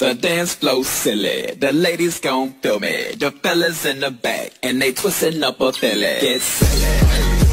The dance flow silly, the ladies gon' feel me. The fellas in the back, and they twisting up a Philly. Get silly,